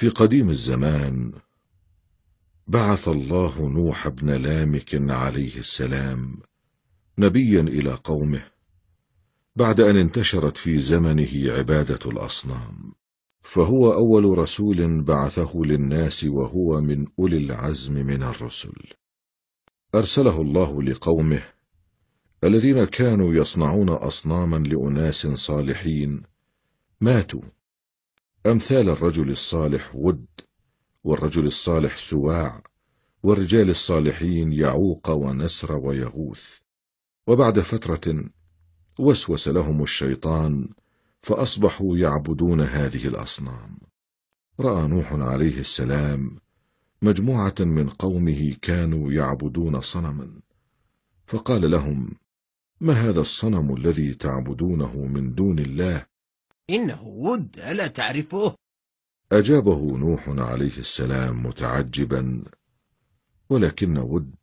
في قديم الزمان بعث الله نوح بن لامك عليه السلام نبيا إلى قومه بعد أن انتشرت في زمنه عبادة الأصنام فهو أول رسول بعثه للناس وهو من أولي العزم من الرسل. أرسله الله لقومه الذين كانوا يصنعون اصناما لأناس صالحين ماتوا. أمثال الرجل الصالح ود والرجل الصالح سواع والرجال الصالحين يعوق ونسر ويغوث. وبعد فترة وسوس لهم الشيطان فأصبحوا يعبدون هذه الأصنام. رأى نوح عليه السلام مجموعة من قومه كانوا يعبدون صنما. فقال لهم ما هذا الصنم الذي تعبدونه من دون الله؟ إنه ود ألا تعرفه؟ أجابه نوح عليه السلام متعجبا ولكن ود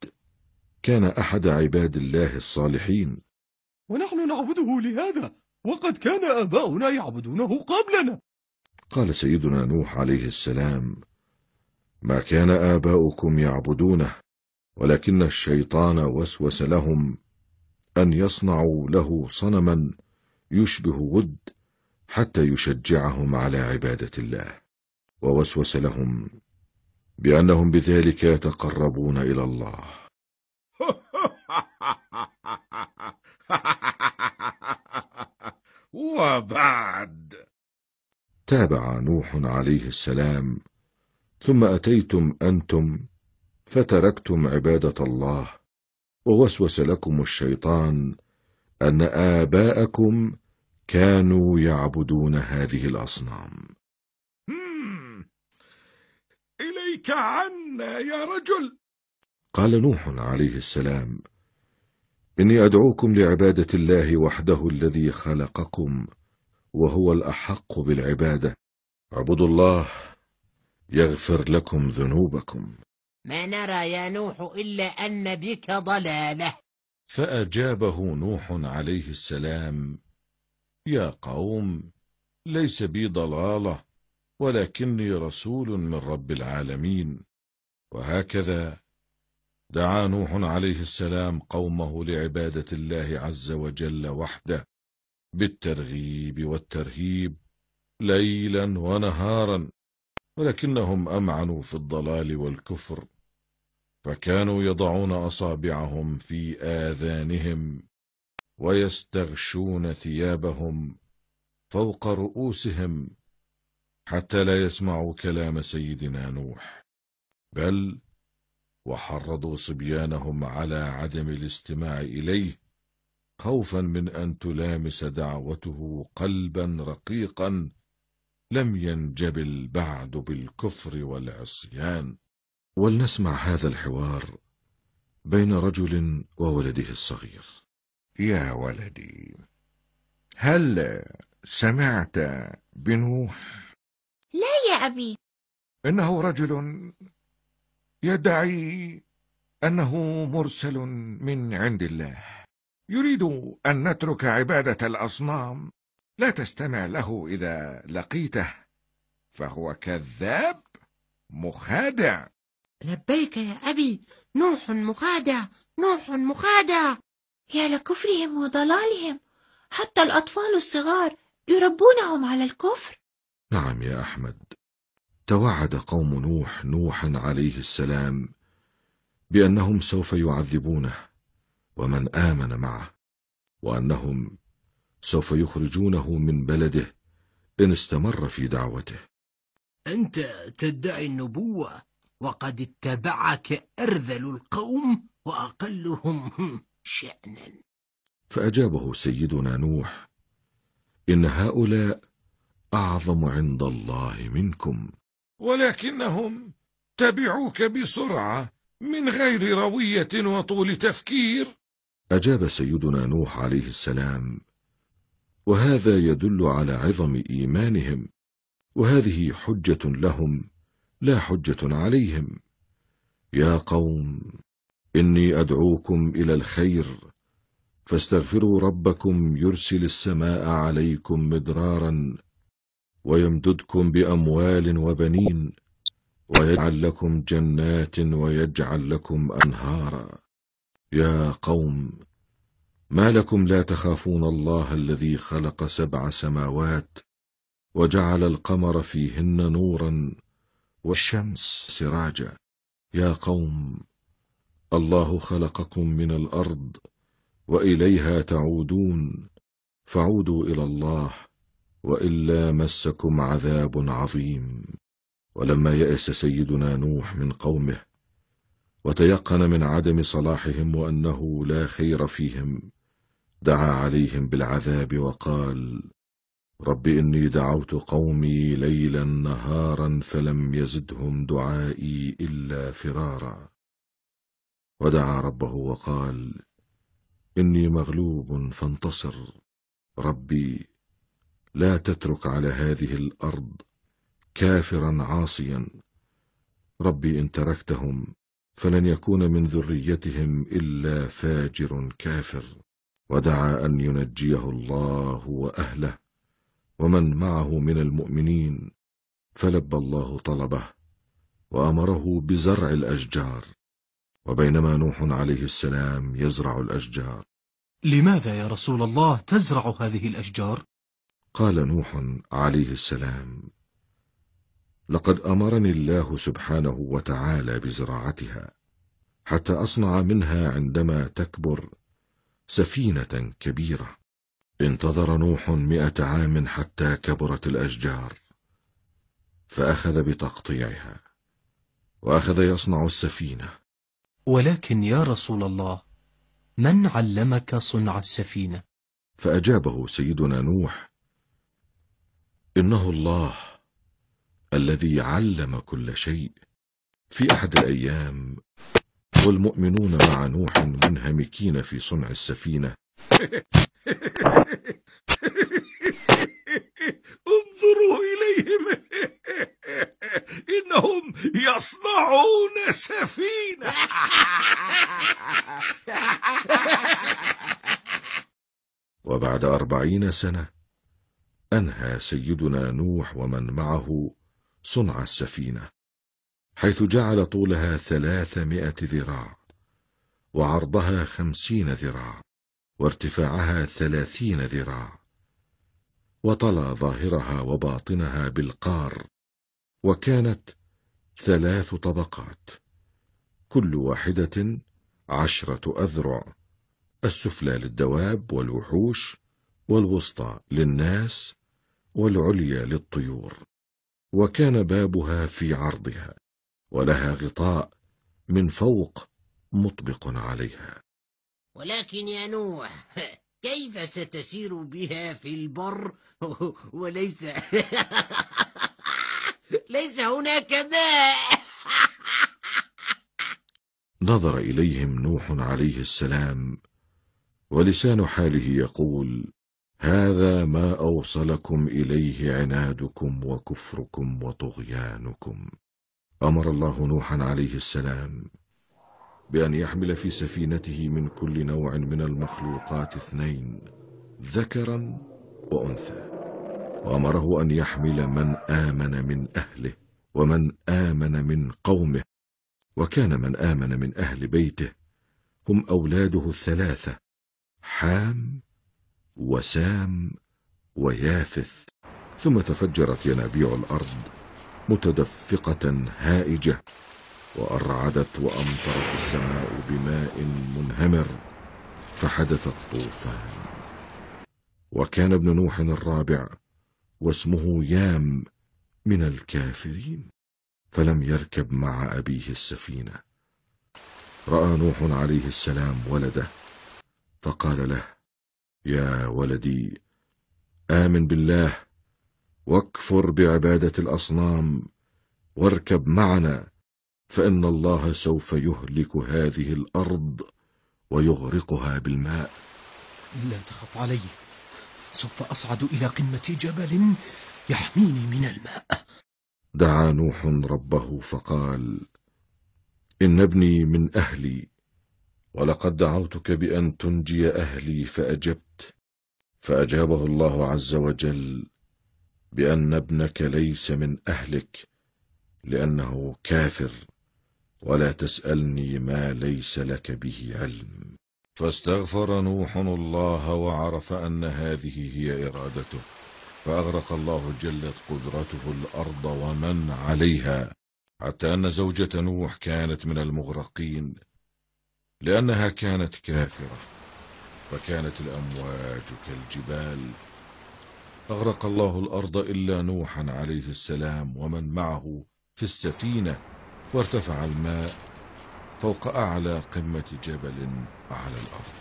كان أحد عباد الله الصالحين. ونحن نعبده لهذا وقد كان آباؤنا يعبدونه قبلنا. قال سيدنا نوح عليه السلام ما كان آباؤكم يعبدونه ولكن الشيطان وسوس لهم أن يصنعوا له صنما يشبه ود حتى يشجعهم على عبادة الله. ووسوس لهم بأنهم بذلك يتقربون إلى الله. وبعد. تابع نوح عليه السلام ثم أتيتم أنتم فتركتم عبادة الله. ووسوس لكم الشيطان أن آباءكم كانوا يعبدون هذه الأصنام. إليك عنا يا رجل. قال نوح عليه السلام إني أدعوكم لعبادة الله وحده الذي خلقكم وهو الأحق بالعبادة. اعبدوا الله يغفر لكم ذنوبكم. ما نرى يا نوح إلا أن بك ضلالة. فأجابه نوح عليه السلام يا قوم ليس بي ضلالة ولكني رسول من رب العالمين. وهكذا دعا نوح عليه السلام قومه لعبادة الله عز وجل وحده بالترغيب والترهيب ليلا ونهارا ولكنهم أمعنوا في الضلال والكفر فكانوا يضعون أصابعهم في آذانهم. ويستغشون ثيابهم فوق رؤوسهم حتى لا يسمعوا كلام سيدنا نوح. بل وحرضوا صبيانهم على عدم الاستماع إليه خوفا من أن تلامس دعوته قلبا رقيقا لم ينجبل بعد بالكفر والعصيان. ولنسمع هذا الحوار بين رجل وولده الصغير. يا ولدي هل سمعت بنوح؟ لا يا أبي. إنه رجل يدعي أنه مرسل من عند الله. يريد أن نترك عبادة الأصنام. لا تستمع له إذا لقيته. فهو كذاب مخادع. لبيك يا أبي. نوح مخادع. نوح مخادع. يا لكفرهم وضلالهم. حتى الأطفال الصغار يربونهم على الكفر. نعم يا أحمد. توعد قوم نوح نوحا عليه السلام بأنهم سوف يعذبونه ومن آمن معه وأنهم سوف يخرجونه من بلده إن استمر في دعوته. أنت تدعي النبوة وقد اتبعك أرذل القوم وأقلهم. شأنا. فأجابه سيدنا نوح إن هؤلاء أعظم عند الله منكم. ولكنهم تبعوك بسرعة من غير روية وطول تفكير. أجاب سيدنا نوح عليه السلام وهذا يدل على عظم إيمانهم وهذه حجة لهم لا حجة عليهم. يا قوم إني أدعوكم إلى الخير فاستغفروا ربكم يرسل السماء عليكم مدرارا ويمددكم بأموال وبنين ويجعل لكم جنات ويجعل لكم أنهارا. يا قوم ما لكم لا تخافون الله الذي خلق سبع سماوات وجعل القمر فيهن نورا والشمس سراجا. يا قوم الله خلقكم من الأرض وإليها تعودون فعودوا إلى الله وإلا مسكم عذاب عظيم. ولما يأس سيدنا نوح من قومه وتيقن من عدم صلاحهم وأنه لا خير فيهم دعا عليهم بالعذاب وقال رب إني دعوت قومي ليلا نهارا فلم يزدهم دعائي إلا فرارا. ودعا ربه وقال إني مغلوب فانتصر. ربي لا تترك على هذه الأرض كافرا عاصيا. ربي إن تركتهم فلن يكون من ذريتهم إلا فاجر كافر. ودعا أن ينجيه الله وأهله ومن معه من المؤمنين. فلبى الله طلبه وأمره بزرع الأشجار. وبينما نوح عليه السلام يزرع الأشجار. لماذا يا رسول الله تزرع هذه الأشجار؟ قال نوح عليه السلام لقد أمرني الله سبحانه وتعالى بزراعتها حتى أصنع منها عندما تكبر سفينة كبيرة. انتظر نوح مئة عام حتى كبرت الأشجار فأخذ بتقطيعها وأخذ يصنع السفينة. ولكن يا رسول الله من علمك صنع السفينة؟ فأجابه سيدنا نوح إنه الله الذي علم كل شيء في أحد الأيام والمؤمنون مع نوح منهمكين في صنع السفينة انظروا إليهم إنهم يصنعون سفينة وبعد أربعين سنة أنهى سيدنا نوح ومن معه صنع السفينة حيث جعل طولها ثلاثمائة ذراع وعرضها خمسين ذراع وارتفاعها ثلاثين ذراع وطلى ظاهرها وباطنها بالقار وكانت ثلاث طبقات. كل واحدة عشرة أذرع. السفلى للدواب والوحوش والوسطى للناس والعليا للطيور. وكان بابها في عرضها ولها غطاء من فوق مطبق عليها. ولكن يا نوح كيف ستسير بها في البر؟ وليس ليس هناك ماء. نظر إليهم نوح عليه السلام ولسان حاله يقول هذا ما أوصلكم إليه عنادكم وكفركم وطغيانكم. أمر الله نوحا عليه السلام بأن يحمل في سفينته من كل نوع من المخلوقات اثنين ذكرا وأنثى. وأمره أن يحمل من آمن من أهله ومن آمن من قومه. وكان من آمن من أهل بيته هم أولاده الثلاثة حام وسام ويافث. ثم تفجرت ينابيع الأرض متدفقة هائجة وأرعدت وأمطرت السماء بماء منهمر فحدث الطوفان. وكان ابن نوح الرابع واسمه يام من الكافرين. فلم يركب مع أبيه السفينة. رأى نوح عليه السلام ولده فقال له يا ولدي آمن بالله واكفر بعبادة الأصنام واركب معنا فإن الله سوف يهلك هذه الأرض ويغرقها بالماء. لا تخف علي سوف أصعد إلى قمة جبل يحميني من الماء. دعا نوح ربه فقال إن ابني من أهلي ولقد دعوتك بأن تنجي أهلي فأجبت. فأجابه الله عز وجل بأن ابنك ليس من أهلك لأنه كافر ولا تسألني ما ليس لك به علم. فاستغفر نوح الله وعرف أن هذه هي إرادته. فأغرق الله جلت قدرته الأرض ومن عليها حتى أن زوجة نوح كانت من المغرقين لأنها كانت كافرة فكانت الأمواج كالجبال. أغرق الله الأرض إلا نوحا عليه السلام ومن معه في السفينة وارتفع الماء فوق أعلى قمة جبل على الأرض.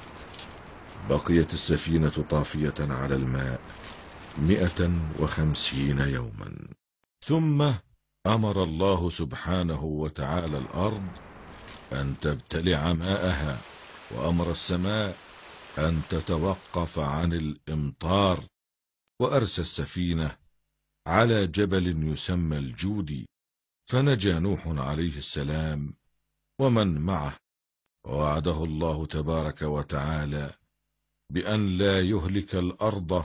بقيت السفينة طافية على الماء. مئة وخمسين يوما. ثم أمر الله سبحانه وتعالى الأرض أن تبتلع ماءها وأمر السماء أن تتوقف عن الإمطار وأرسى السفينة على جبل يسمى الجودي. فنجا نوح عليه السلام ومن معه. وعده الله تبارك وتعالى بأن لا يهلك الأرض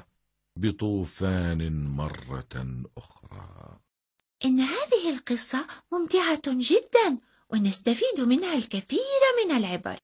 بطوفان مرة أخرى. إن هذه القصة ممتعة جدا ونستفيد منها الكثير من العبر.